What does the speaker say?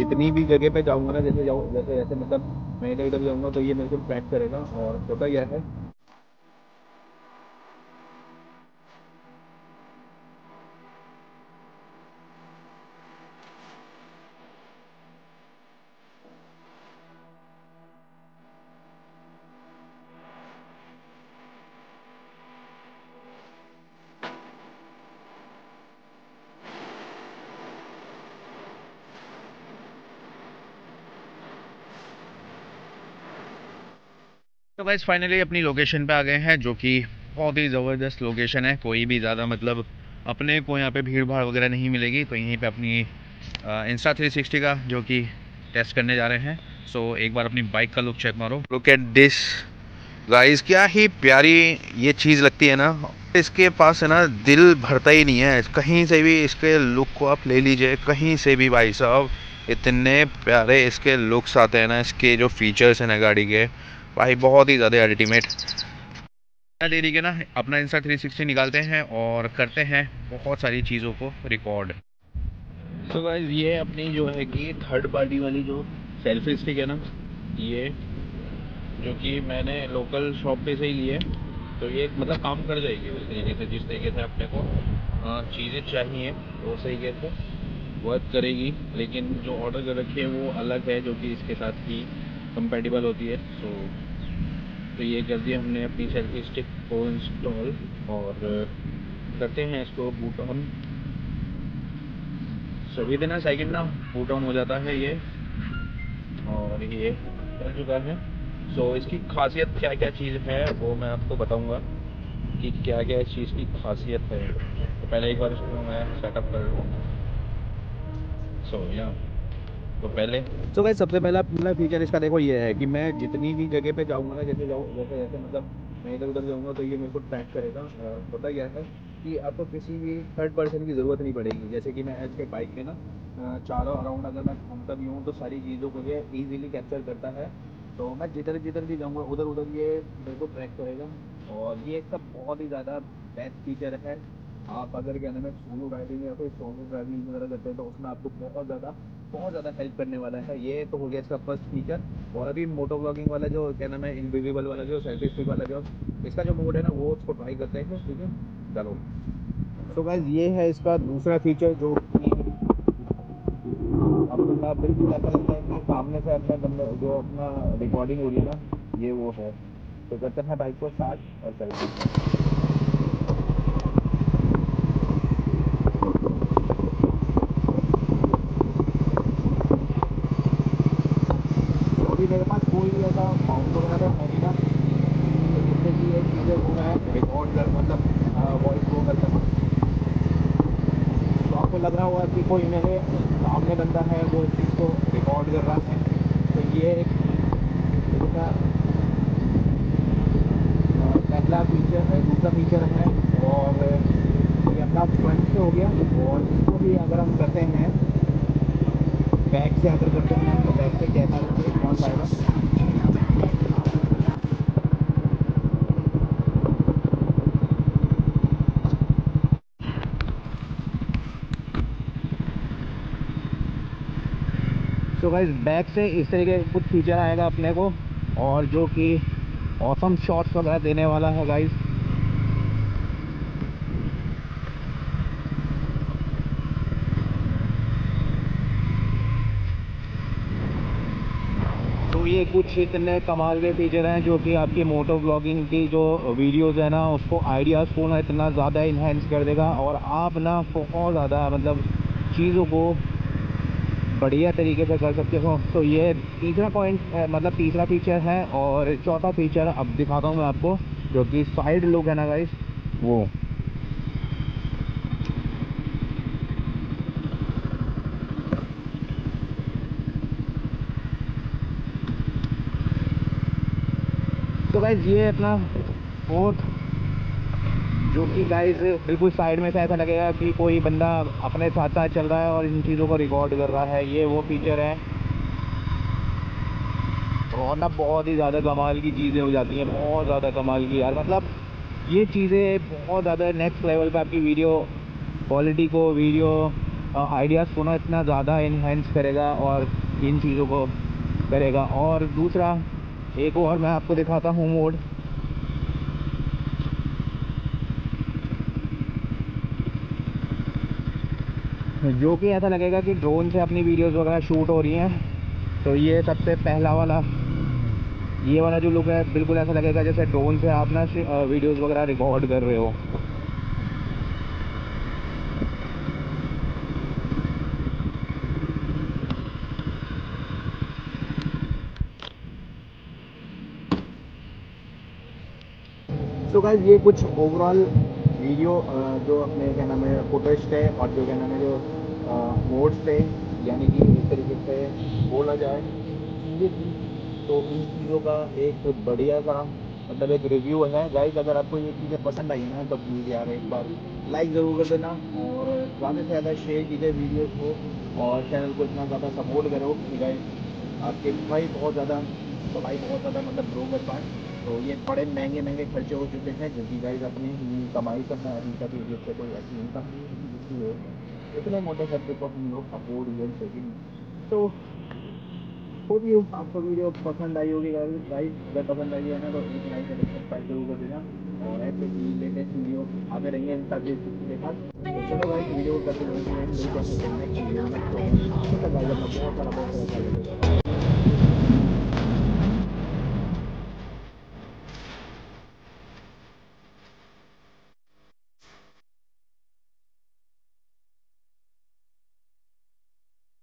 जितनी भी जगह पे जाऊँगा ना, जैसे जाऊँ, जैसे जैसे मतलब मैं इधर इधर जाऊँगा तो ये मेरे को ट्रैक करेगा और होता यह है तो गाइस फाइनली अपनी लोकेशन पे आ गए हैं, जो कि बहुत ही ज़बरदस्त लोकेशन है। कोई भी ज़्यादा मतलब अपने को यहाँ पे भीड़ भाड़ वगैरह नहीं मिलेगी तो यहीं पे अपनी इंस्टा थ्री सिक्सटी का जो कि टेस्ट करने जा रहे हैं। सो एक बार अपनी बाइक का लुक चेक मारो। लुक एट दिस गाइस क्या ही प्यारी ये चीज़ लगती है ना। इसके पास है ना, दिल भरता ही नहीं है। कहीं से भी इसके लुक को आप ले लीजिए, कहीं से भी भाई साहब, इतने प्यारे इसके लुक्स आते हैं ना, इसके जो फीचर्स हैं ना गाड़ी के। भाई बहुत ही ज़्यादा अल्टीमेट देरी के ना अपना इंस्टा थ्री सिक्सटी निकालते हैं और करते हैं बहुत सारी चीज़ों को रिकॉर्ड तो गाइस ये अपनी जो है कि थर्ड पार्टी वाली जो सेल्फी स्टिक है ना ये जो कि मैंने लोकल शॉप पे से ही ली है। तो ये मतलब काम कर जाएगी उस तरीके से जिस तरीके से अपने को चीज़ें चाहिए वो सही कहते वर्क करेगी। लेकिन जो ऑर्डर कर रखी है वो अलग है जो कि इसके साथ ही कंपेटिबल होती है। सो तो ये कर दिया हमने अपनी सेल्फी स्टिक को इंस्टॉल और करते हैं इसको बूट ऑन सभी दिन सेकंड ना बूट ऑन हो जाता है ये। और ये चल चुका है। सो so, इसकी खासियत क्या क्या चीज़ है वो मैं आपको बताऊँगा कि क्या क्या चीज़ की खासियत है। तो पहले एक बार इसको मैं सेटअप कर लूँ। सो so, या yeah. तो पहले? तो भाई सबसे पहला मतलब फीचर इसका देखो, ये है कि मैं जितनी भी जगह पे जाऊँगा ना, जैसे जाऊँ, जैसे जैसे मतलब मैं इधर उधर जाऊँगा तो ये मेरे को ट्रैक करेगा। पता क्या है कि आपको किसी भी थर्ड पर्सन की ज़रूरत नहीं पड़ेगी। जैसे कि मैं एच के बाइक में ना चारों अराउंड अगर मैं घूमता भी हूँ तो सारी चीज़ों को ये ईजिली कैप्चर करता है। तो मैं जिधर जिधर भी जाऊँगा, उधर उधर ये मेरे को ट्रैक करेगा। और ये इसका बहुत ही ज़्यादा बेस्ट फीचर है। आप अगर क्या नाम सोलो राइडिंग या फिर सोलो ट्रैवलिंग वगैरह करते हैं तो उसमें आपको बहुत ज़्यादा बहुत ज़्यादा हेल्प करने वाला है। ये तो हो गया इसका फ़र्स्ट फीचर और अभी मोटो ब्लॉगिंग वाला जो, क्या नाम है इनविजिबल वाला जो सेल्फी स्टिक वाला जो, इसका जो मोड है ना, वो उसको ट्राई करते हैं, ठीक है? चलो। तो गाइज़ ये है इसका दूसरा फीचर जो कि बिल्कुल ऐसा लगता है कि सामने से अपना जो अपना रिकॉर्डिंग हो रही है ना, ये वो है। तो करते हैं बाइक को स्टार्ट और हैं मेरे पास कोई भी ऐसा माउंट वगैरह है नहीं ना तो जिससे कि ये चीज़ें वो मैं रिकॉर्ड कर मतलब वॉइस वो कर सकूँ लग रहा होगा कि कोई मेरे सामने बंदा है, वो इस चीज़ को रिकॉर्ड कर रहा है। तो ये एक पहला फीचर है, दूसरा फीचर है, और ये अपना फ्रंट से हो गया। और इसको भी अगर हम करते हैं बैक से अगर करते हैं तो बैक से कैसा रिस्पॉन्स आएगा? तो गाइज़ बैक से इस तरीके का कुछ फीचर आएगा अपने को, और जो कि ऑसम शॉट्स वगैरह देने वाला है गाइज़ तो ये कुछ इतने कमाल के फीचर हैं जो कि आपकी मोटो ब्लॉगिंग की जो वीडियोस है ना, उसको आइडियाज़ फ़ोन इतना ज़्यादा इन्हेंस कर देगा, और आप ना, बहुत ज़्यादा मतलब चीज़ों को बढ़िया तरीके से कर सकते हो। तो ये तीसरा पॉइंट मतलब तीसरा फीचर है और चौथा फीचर अब दिखाता हूँ मैं आपको, जो कि साइड लुक है ना गाइस वो। तो गाइज़ ये अपना फोर्थ जो कि गाइज़ बिल्कुल साइड में से ऐसा लगेगा कि कोई बंदा अपने साथ साथ चल रहा है और इन चीज़ों को रिकॉर्ड कर रहा है। ये वो फीचर है। और ना बहुत ही ज़्यादा कमाल की चीज़ें हो जाती हैं, बहुत ज़्यादा कमाल की यार। मतलब ये चीज़ें बहुत ज़्यादा नेक्स्ट लेवल पे आपकी वीडियो क्वालिटी को वीडियो आइडियाज़ को ना इतना ज़्यादा इन्हेंस करेगा और इन चीज़ों को करेगा। और दूसरा, एक और मैं आपको दिखाता हूँ मोड जो कि ऐसा लगेगा कि ड्रोन से अपनी वीडियोस वगैरह शूट हो रही हैं। तो ये सबसे पहला वाला। ये वाला जो लुक है, बिल्कुल ऐसा लगेगा जैसे ड्रोन से आप ना वीडियोस वगैरह रिकॉर्ड कर रहे हो। तो गाइस ये कुछ ओवरऑल वीडियो जो अपने, क्या नाम है फुटेज थे और जो, क्या नाम है, जो मोड्स थे, यानी कि एक तरीके से बोला जाए तो इन चीज़ों का एक बढ़िया सा मतलब एक रिव्यू है। गाइस अगर आपको ये चीज़ें पसंद आई ना तो प्लीज़ यार, एक बार लाइक ज़रूर कर देना और ज़्यादा से ज़्यादा शेयर कीजिए वीडियोस को और चैनल को इतना ज़्यादा सपोर्ट करो कि गाइस आपके भाई बहुत ज़्यादा तो भाई बहुत ज़्यादा मतलब ग्रो कर पाए तो ये बड़े महँगे महँगे खर्चे हो चुके हैं, जिनकी गाइज़ अपनी कमाई करना अभी तक जिससे कोई ऐसी इनकम नहीं है जिसकी हो, इतने मोटे खर्चे को हम लोग अफोर्ड कर सकें तो होप यू आपको वीडियो पसंद आई होगी गाइज़ अगर पसंद आई है ना तो एक लाइक और सब्सक्राइब ज़रूर कर देना। और ऐसे ही लेटेस्ट वीडियो आते रहेंगे सभी के साथ। तो चलो गाइज़ वीडियो को करते हैं बहुत सारा बहुत सारा